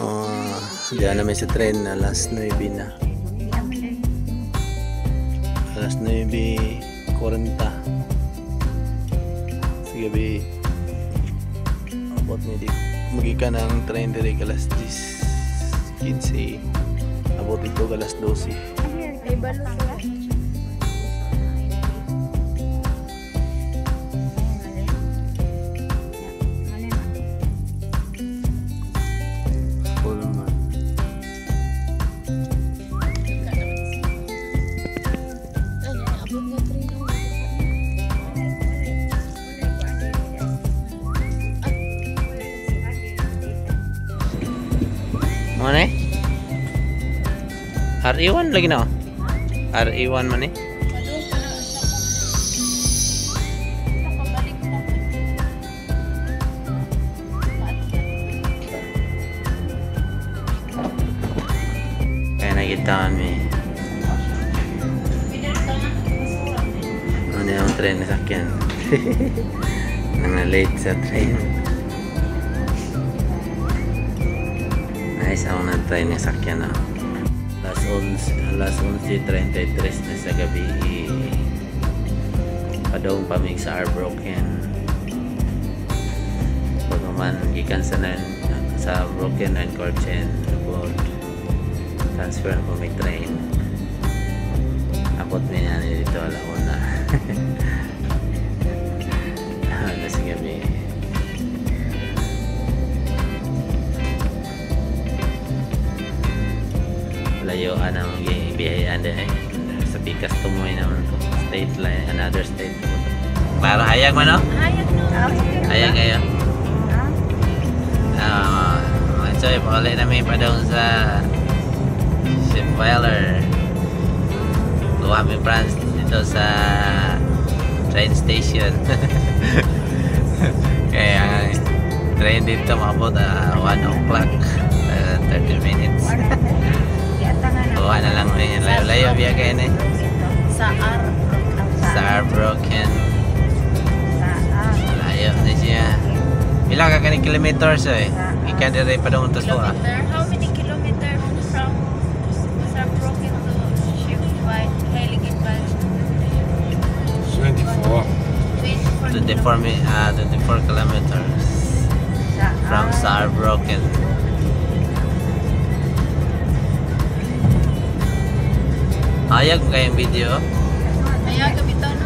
Oh, diyan namin sa train na alas 9 na. Alas 9.40 sa gabi. Abot ni di magikan ang train dire alas 10 15 abot ito alas 12 Ay, balo Mana eh? RE1 lagi na oh. RE1 man eh. Kaya nakita kami. Ano yung train na sakyan? Nang late sa train. Nice ako ng train na sakyan na. Alas 11, alas 11.33 na sa gabi. Padong pamig sa Arbroken. Pagkaman, gikan sa nan sa Broken and Corchen Lubod. Transfer ko may train. Abot niya ni dito alauna. Para hayag man no? Hayag no. Hayag kayo. Ah, mga choy, paulit namin pa doon sa Shipweiler. Kuha kami France dito sa train station. Kaya ang train dito maabot ah, 1 o'clock. ah, 30 minutes. Kuha na lang may layo-layo biya kayo na eh. Sa R. Sa Arbroken. Pila ka kaning kilometers eh. Ikan dire pa to suha. Kilometer. How many kilometer from Saarbrücken to Schipweit, Heiligenberg? 24. 24 24 mi ah 24 kilometers from Saarbrücken. Hayag mo kayong video. Ayaw, gabito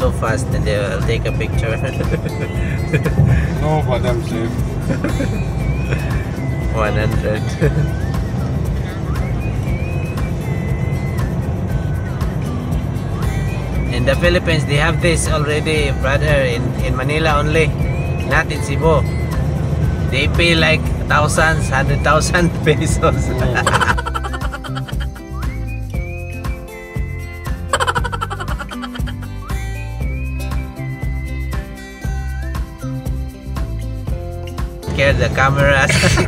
so fast, then they will take a picture. No, but I'm safe. 100. In the Philippines, they have this already, brother, in, in Manila only, not in Cebu. They pay like thousands, hundred thousand pesos. Oh. The cameras.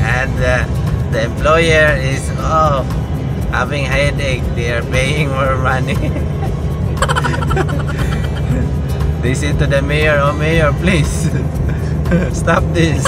and uh, the employer is oh having headache. They are paying more money. They say to the mayor oh mayor please stop this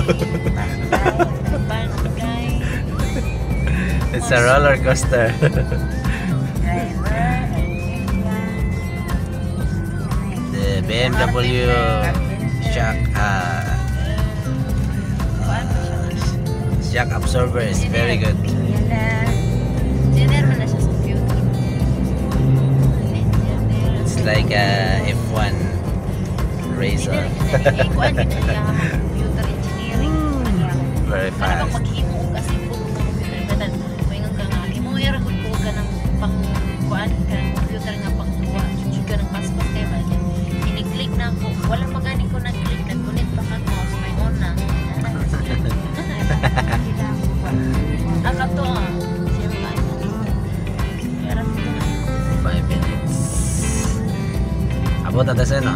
it's a roller coaster. the BMW shock, uh, uh, shock absorber is very good. It's like a F1 racer. Very Para fast. maghimo kasi po computer kanan. Moingon ka nga himo ira gud ko ka ng pang kuan ka ng computer nga pang kuha. Jud ka ng paspas kay ba niya. Ini-click na ako. Wala pa gani ko nag-click. Nag-connect pa kag mouse. May on na. Ang ato ah. Na. Five minutes. Abot na sa no?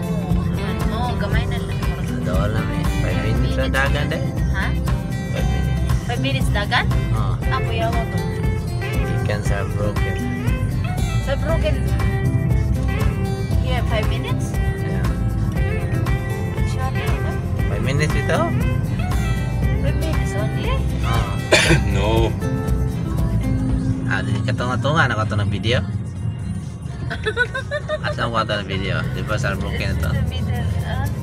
Oo, ano, gamay na lang. Doon lang eh. Minutes na dagan eh. Ha? Five minutes. 5 minutes dagan? Oh, Ako yawa broken. Sa broken. Yeah, 5 minutes? Yeah. Sure, no? Five minutes ito? 5 minutes only? Oh. no. Ah, di katunga-tunga na ko ng video. Asa ko ito ng video? Di ba sa broken ito? The middle, ah,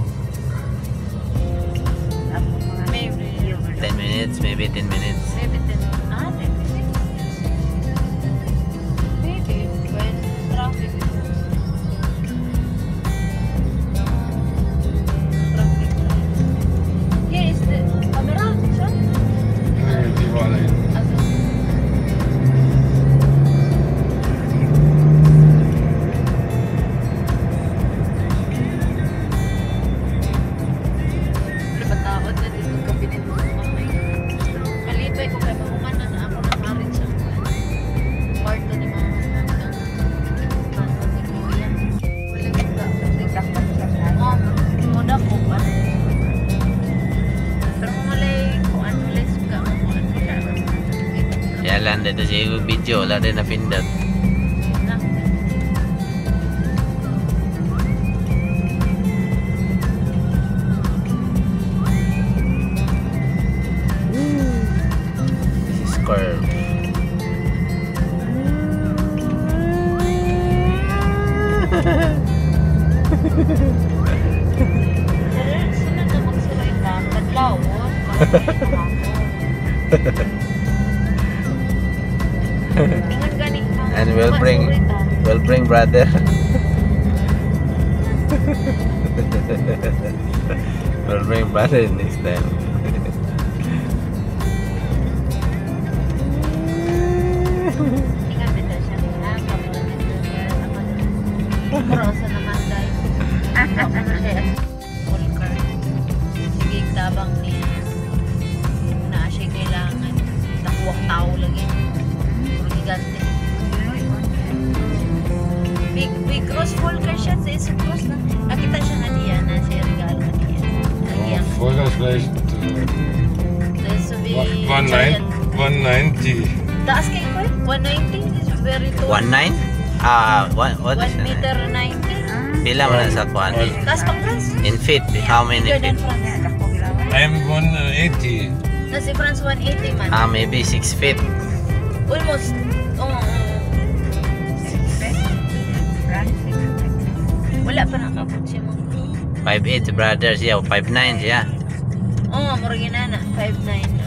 10 minutes, maybe 10 minutes. Maybe 10. Ah, Lang dito sa yung video, wala din na pindot. Na. This is curve. Sunod na magsuloy ka. Kadlaw. oh. Ingat brother. we'll bring brother next time. Kapag naman. Dahil. Ako na siya. Full car. Sige, tabang niya. Na siya kailangan. Nakuwang tao. Puro gigante. cross-vulgar siya sa isang cross na nakita siya na diyan na siya regalo na diyan. Oh, voll das gleiche. Das ist so wie 190. Taas kay 190 is very tall. 19? Ah, uh, what, what 1 meter 90. Pila mo na sa kuan? Taas pang France. In feet, how many feet? I'm 180. Na si France 180 man. Ah, maybe 6 feet. Almost. Oh, Wala pa nakapot siya mo. 5'8 brothers siya, 5'9 siya. Oo, oh, murag na na. 5'9".